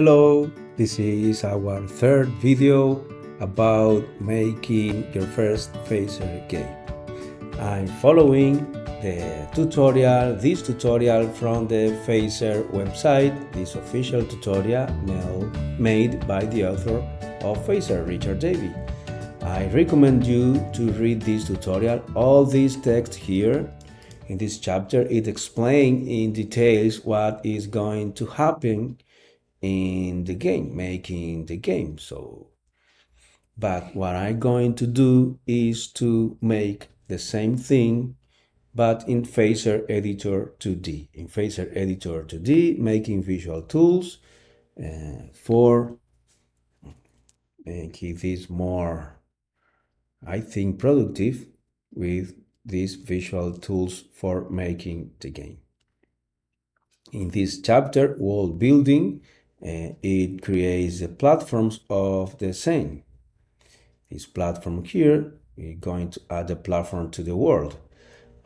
Hello, this is our third video about making your first phaser game. I'm following the tutorial, this tutorial from the Phaser website, this official tutorial made by the author of Phaser, Richard Davey. I recommend you to read this tutorial. All this text here in this chapter, it explains in details what is going to happen in the game, making the game. So, but what I'm going to do is to make the same thing but in Phaser Editor 2D. In Phaser Editor 2D, making visual tools uh, for making this more, I think, productive with these visual tools for making the game. In this chapter, world building, uh, it creates the platforms of the same. This platform here, we're going to add a platform to the world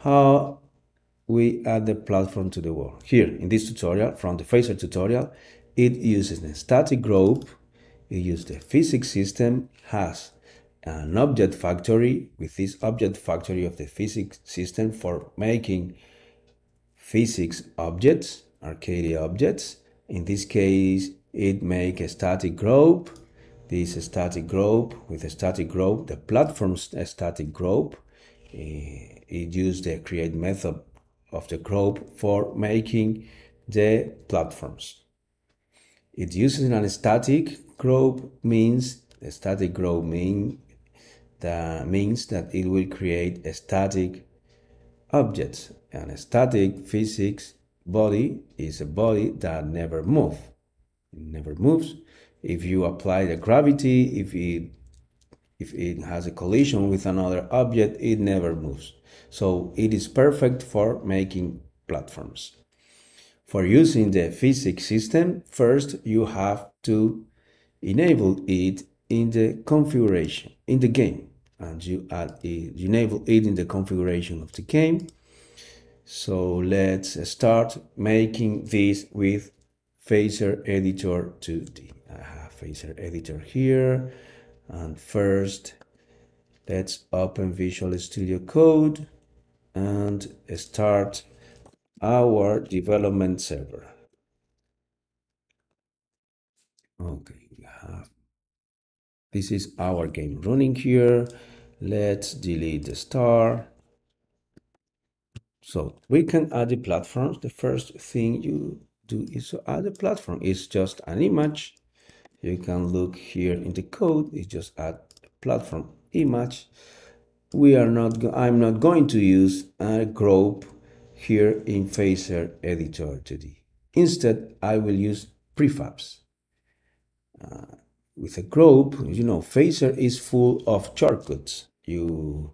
how we add the platform to the world. Here in this tutorial, from the Phaser tutorial, it uses a static group, it uses the physics system, has an object factory with this object factory of the physics system for making physics objects, Arcade objects. In this case, it make a static group. This static group with a static group, the platform static group. Uh, it used the create method of the group for making the platforms. It uses an static group means the static group mean that means that it will create a static object and static physics body is a body that never moves. It never moves. If you apply the gravity, if it if it has a collision with another object, it never moves. So it is perfect for making platforms. For using the physics system, first you have to enable it in the configuration, in the game. And you add it, you enable it in the configuration of the game. So let's start making this with Phaser Editor 2D. I have Phaser Editor here. And first, let's open Visual Studio Code and start our development server. Okay, we have this is our game running here. Let's delete the star. So we can add the platforms. The first thing you do is to add a platform. It's just an image. You can look here in the code. It's just add platform image we are not I'm not going to use a group here in Phaser Editor 2D. Instead, I will use prefabs. Uh, with a group, you know, Phaser is full of shortcuts. You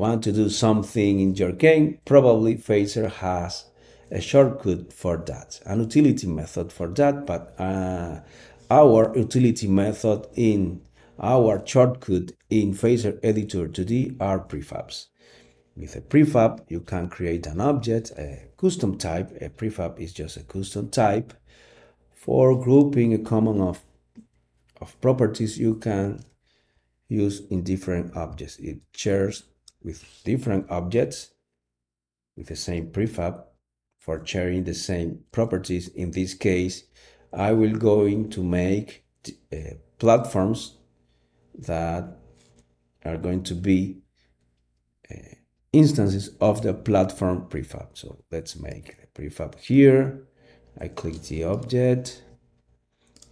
want to do something in your game, probably Phaser has a shortcut for that, an utility method for that, but uh, our utility method in our shortcut in Phaser Editor 2D are prefabs. With a prefab, you can create an object, a custom type. A prefab is just a custom type for grouping a common of, of properties you can use in different objects. It shares with different objects with the same prefab for sharing the same properties. In this case, I will going to make uh, platforms that are going to be uh, instances of the platform prefab. So let's make a prefab here. I click the object.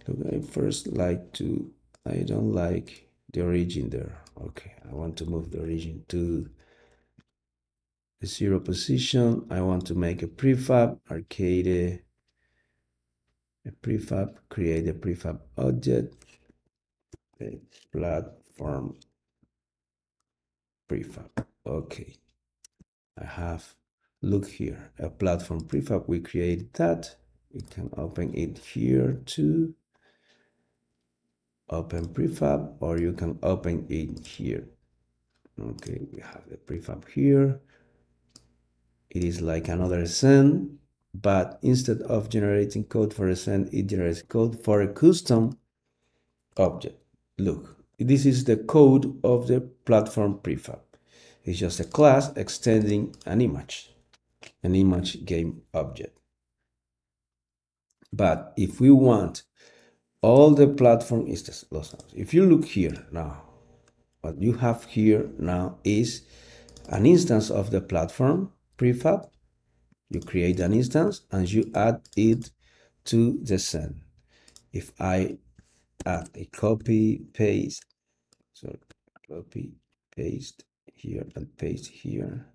I first like to, I don't like the origin there. Okay, I want to move the origin to the zero position. I want to make a prefab, arcade, a prefab, create a prefab object a platform prefab. Okay, I have look here a platform prefab. We created that. We can open it here too. Open prefab, or you can open it here. Okay, we have the prefab here. It is like another scene but instead of generating code for a scene, it generates code for a custom object. Look, this is the code of the platform prefab. It's just a class extending an image, an image game object. But if we want all the platform instances, if you look here now, what you have here now is an instance of the platform prefab. You create an instance and you add it to the scene. If I add a copy paste, so copy paste here and paste here,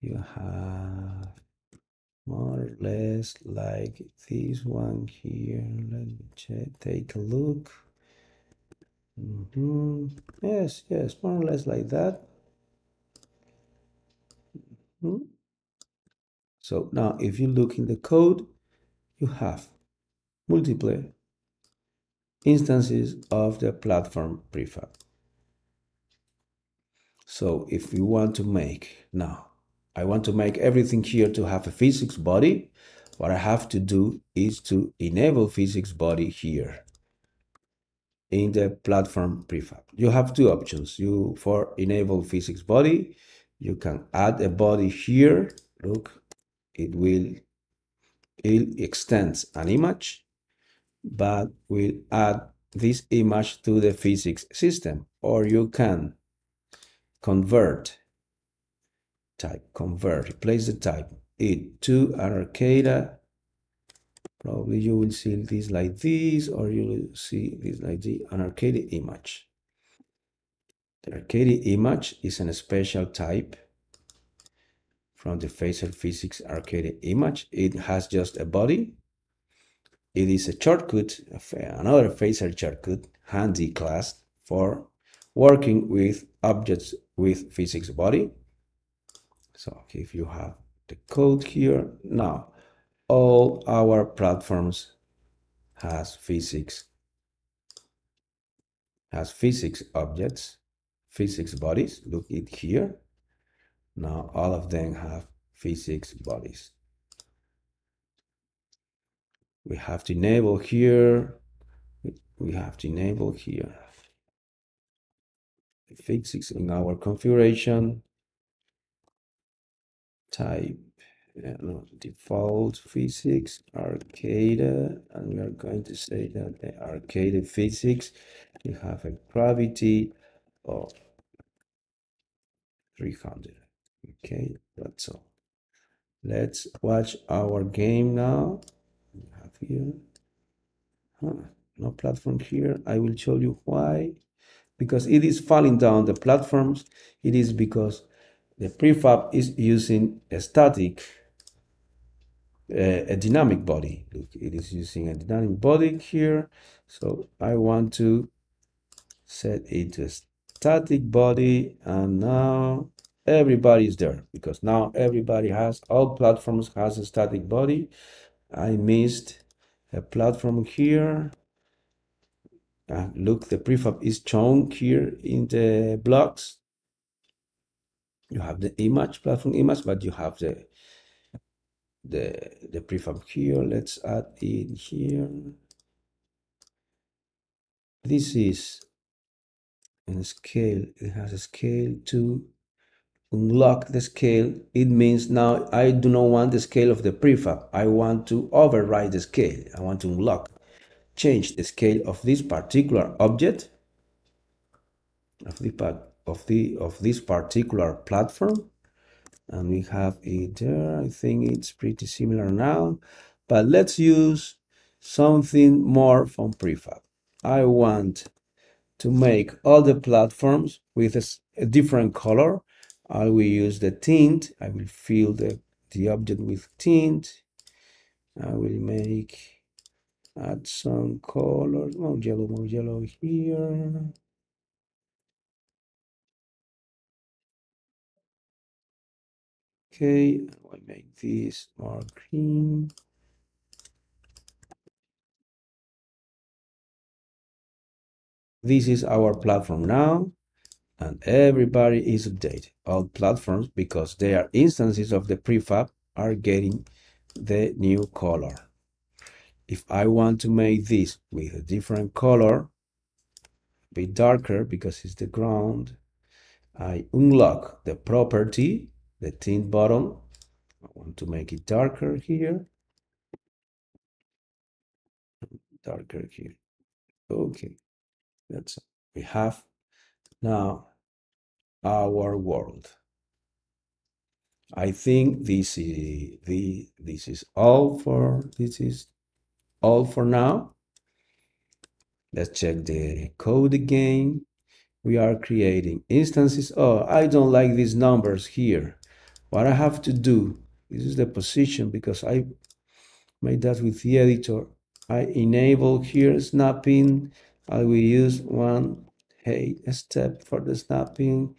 you have more or less like this one here. Let me check, take a look. Mm -hmm. Yes, yes, more or less like that. Mm -hmm. So now if you look in the code, you have multiple instances of the platform prefab. So if we want to make now, I want to make everything here to have a physics body, what I have to do is to enable physics body here in the platform prefab. You have two options. You for enable physics body, you can add a body here. Look, it will it extends an image, but will add this image to the physics system. Or you can convert type, convert, replace the type it to Arcade Probably you will see this like this, or you will see this like the an Arcade image. The Arcade image is a special type from the Phaser Physics arcade image. It has just a body. It is a shortcut, another phaser shortcut, handy class for working with objects with physics body. So if you have the code here, now all our platforms has physics has physics objects physics bodies look it here. Now all of them have physics bodies. We have to enable here we have to enable here. The physics in our configuration type no, default physics arcade and we are going to say that the arcade physics you have a gravity of 300 okay that's all. Let's watch our game now. We have here huh, no platform here. I will show you why. Because it is falling down the platforms it is because the prefab is using a static a, a dynamic body. Look, it is using a dynamic body here. So I want to set it to a static body and now everybody is there because now everybody has all platforms has a static body i missed a platform here uh, look the prefab is shown here in the blocks you have the image platform image but you have the the the prefab here. Let's add in here. This is in scale it has a scale to unlock the scale. It means now i do not want the scale of the prefab. I want to override the scale. I want to unlock change the scale of this particular object of the of the of this particular platform. And we have it there. I think it's pretty similar now but let's use something more from prefab. I want to make all the platforms with a, a different color. I will use the tint. I will fill the the object with tint. I will make add some colors. More yellow more yellow here Okay, I make this more green. This is our platform now, and everybody is updated. All platforms, because they are instances of the prefab, are getting the new color. If I want to make this with a different color, a bit darker because it's the ground, I unlock the property, the tint bottom. I want to make it darker here. Darker here. Okay, that's we have now our world. I think this is the this is all for this is all for now. Let's check the code again. We are creating instances. Oh, I don't like these numbers here. What I have to do, this is the position because I made that with the editor. I enable here snapping. I will use one hey step for the snapping.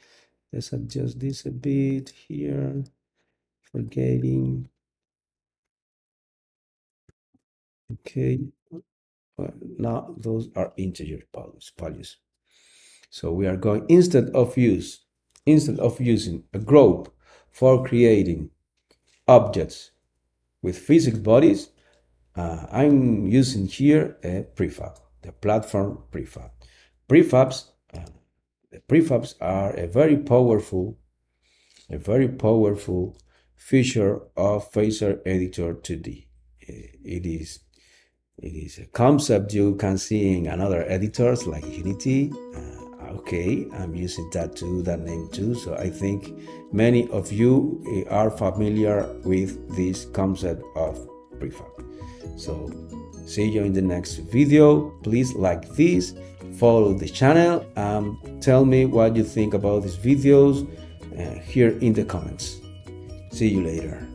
Let's adjust this a bit here forgetting. Okay, well, now those are integer values. So we are going instead of use instead of using a group for creating objects with physics bodies, uh, I'm using here a prefab, the platform prefab. Prefabs, uh, the prefabs are a very powerful, a very powerful feature of Phaser Editor 2D. It is it is a concept you can see in another editors like Unity. Uh, okay, I'm using that too, that name too. So I think many of you eh, are familiar with this concept of prefab. So see you in the next video. Please like this, follow the channel, and tell me what you think about these videos uh, here in the comments. See you later.